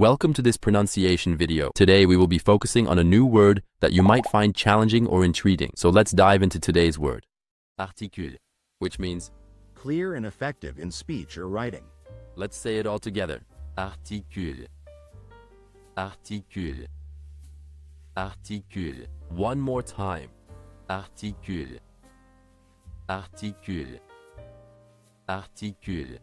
Welcome to this pronunciation video. Today we will be focusing on a new word that you might find challenging or intriguing. So let's dive into today's word. Articulent, which means, Clear and effective in speech or writing. let's say it all together. Articulent. Articulent. Articulent. One more time. Articulent. Articulent. Articulent.